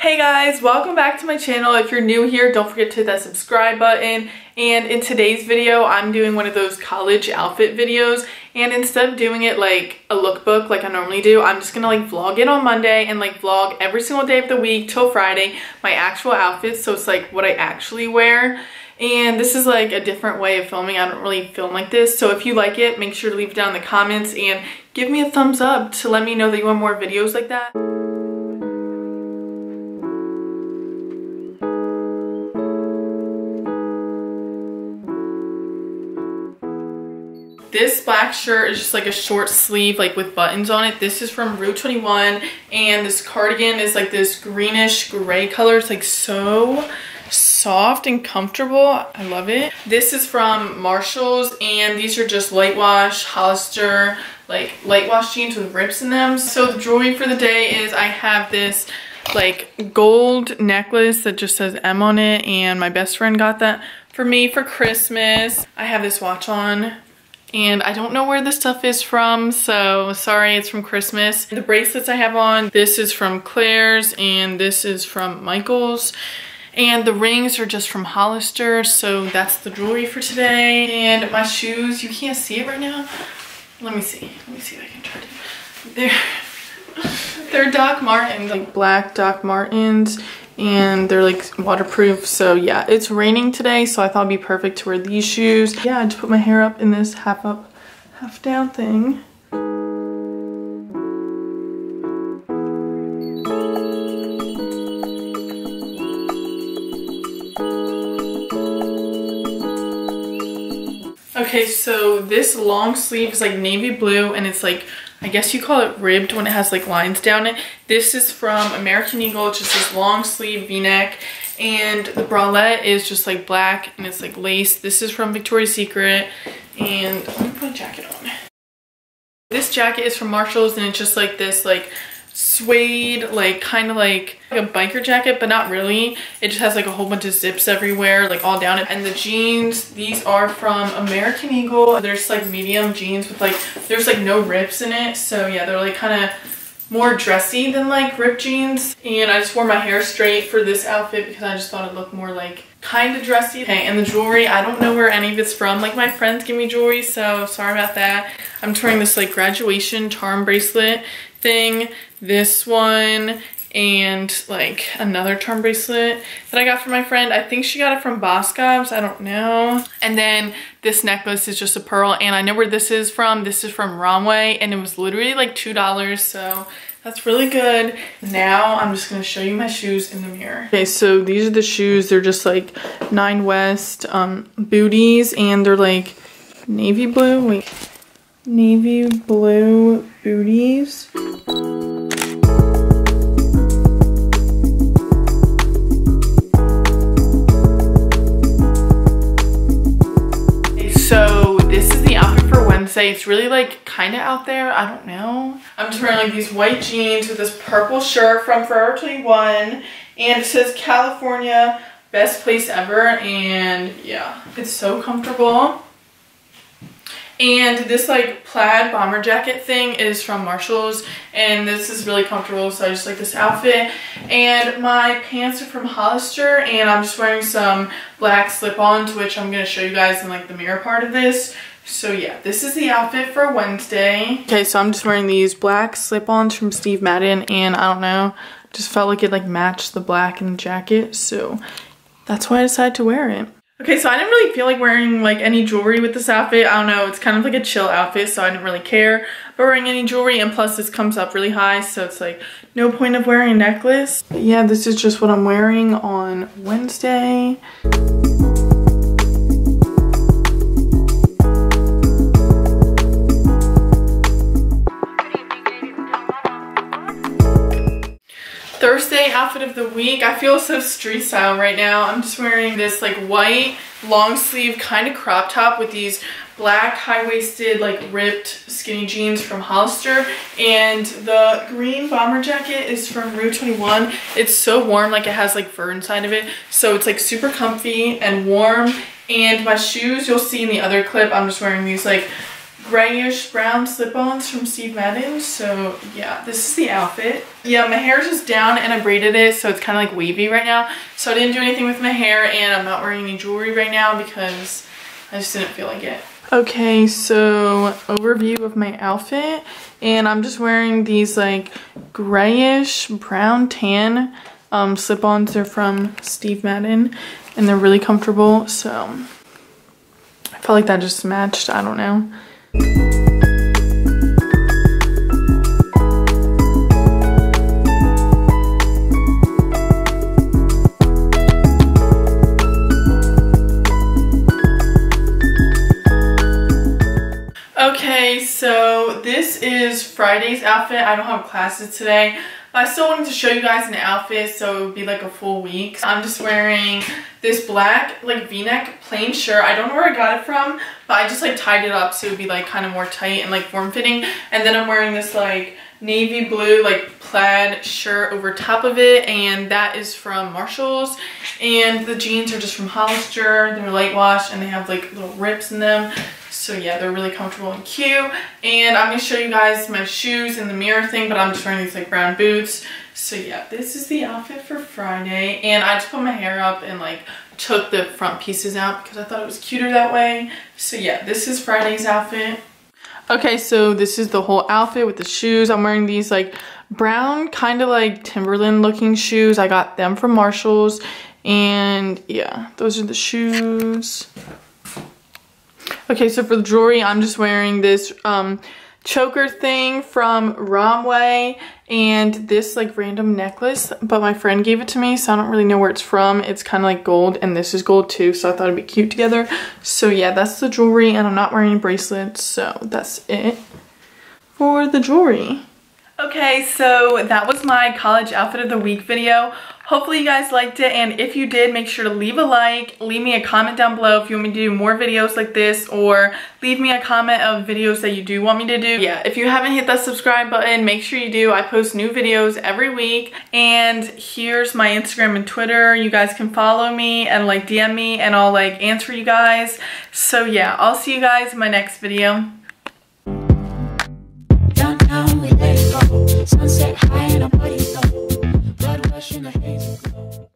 Hey guys, welcome back to my channel. If you're new here, don't forget to hit that subscribe button. And in today's video, I'm doing one of those college outfit videos. And instead of doing it like a lookbook like I normally do, I'm just gonna like vlog it on Monday and like vlog every single day of the week till Friday, my actual outfits. So it's like what I actually wear. And this is like a different way of filming. I don't really film like this. So if you like it, make sure to leave it down in the comments and give me a thumbs up to let me know that you want more videos like that. This black shirt is just like a short sleeve like with buttons on it. This is from Rue 21 and this cardigan is like this greenish gray color. It's like so soft and comfortable. I love it. This is from Marshalls and these are just light wash Hollister like light wash jeans with rips in them. So the jewelry for the day is I have this like gold necklace that just says M on it and my best friend got that for me for Christmas. I have this watch on and I don't know where this stuff is from, so sorry, it's from Christmas. The bracelets I have on, this is from Claire's and this is from Michael's. And the rings are just from Hollister, so that's the jewelry for today. And my shoes, you can't see it right now. Let me see, let me see if I can try to. They're, they're Doc Martens, like black Doc Martens and they're like waterproof so yeah. It's raining today so I thought it'd be perfect to wear these shoes. Yeah I just put my hair up in this half up half down thing Okay, so this long sleeve is like navy blue and it's like I guess you call it ribbed when it has like lines down it. This is from American Eagle. It's just this long sleeve v-neck. And the bralette is just like black and it's like lace. This is from Victoria's Secret. And put a jacket on. This jacket is from Marshalls and it's just like this like suede, like kind of like a biker jacket, but not really. It just has like a whole bunch of zips everywhere, like all down it. And the jeans, these are from American Eagle. There's like medium jeans with like, there's like no rips in it. So yeah, they're like kind of more dressy than like ripped jeans. And I just wore my hair straight for this outfit because I just thought it looked more like kind of dressy. Okay, and the jewelry, I don't know where any of it's from. Like my friends give me jewelry, so sorry about that. I'm wearing this like graduation charm bracelet thing, this one, and like another charm bracelet that I got from my friend. I think she got it from Boscov's, I don't know. And then this necklace is just a pearl and I know where this is from. This is from Romwe and it was literally like $2 so that's really good. Now I'm just gonna show you my shoes in the mirror. Okay, so these are the shoes. They're just like Nine West um, booties and they're like navy blue. Wait, navy blue booties. Wednesday. It's really like kind of out there. I don't know. I'm just wearing like these white jeans with this purple shirt from Forever 21 and it says California best place ever and yeah it's so comfortable and this like plaid bomber jacket thing is from Marshalls and this is really comfortable so I just like this outfit. And my pants are from Hollister and I'm just wearing some black slip-ons which I'm going to show you guys in like the mirror part of this. So yeah, this is the outfit for Wednesday. Okay, so I'm just wearing these black slip-ons from Steve Madden and I don't know, just felt like it like matched the black in the jacket so that's why I decided to wear it. Okay, so I didn't really feel like wearing like any jewelry with this outfit. I don't know, it's kind of like a chill outfit, so I didn't really care about wearing any jewelry. And plus this comes up really high, so it's like no point of wearing a necklace. But yeah, this is just what I'm wearing on Wednesday. Thursday outfit of the week. I feel so street style right now. I'm just wearing this like white long sleeve kind of crop top with these black high-waisted like ripped skinny jeans from Hollister and the green bomber jacket is from Rue 21. It's so warm like it has like fur inside of it so it's like super comfy and warm and my shoes you'll see in the other clip I'm just wearing these like grayish brown slip-ons from Steve Madden. So yeah, this is the outfit. Yeah, my hair is just down and I braided it so it's kind of like wavy right now. So I didn't do anything with my hair and I'm not wearing any jewelry right now because I just didn't feel like it. Okay, so overview of my outfit and I'm just wearing these like grayish brown tan um, slip-ons. They're from Steve Madden and they're really comfortable. So I felt like that just matched. I don't know. Okay, so this is Friday's outfit. I don't have classes today. I still wanted to show you guys an outfit so it would be like a full week. I'm just wearing this black like v-neck plain shirt. I don't know where I got it from, but I just like tied it up so it would be like kind of more tight and like form fitting. And then I'm wearing this like navy blue like plaid shirt over top of it and that is from Marshalls and the jeans are just from Hollister they're light wash and they have like little rips in them so yeah, they're really comfortable and cute. And I'm going to show you guys my shoes and the mirror thing, but I'm just wearing these like brown boots. So yeah, this is the outfit for Friday. And I just put my hair up and like took the front pieces out because I thought it was cuter that way. So yeah, this is Friday's outfit. Okay, so this is the whole outfit with the shoes. I'm wearing these like brown, kind of like Timberland looking shoes. I got them from Marshalls. And yeah, those are the shoes. Okay, so for the jewelry, I'm just wearing this um, choker thing from Romwe and this like random necklace, but my friend gave it to me, so I don't really know where it's from. It's kind of like gold, and this is gold too, so I thought it'd be cute together. So yeah, that's the jewelry, and I'm not wearing any bracelets, so that's it for the jewelry. Okay, so that was my college outfit of the week video. Hopefully you guys liked it and if you did, make sure to leave a like, leave me a comment down below if you want me to do more videos like this or leave me a comment of videos that you do want me to do. Yeah, if you haven't hit that subscribe button, make sure you do. I post new videos every week and here's my Instagram and Twitter. You guys can follow me and like DM me and I'll like answer you guys. So yeah, I'll see you guys in my next video. sunset high and our bodies low. Blood rush in the haze.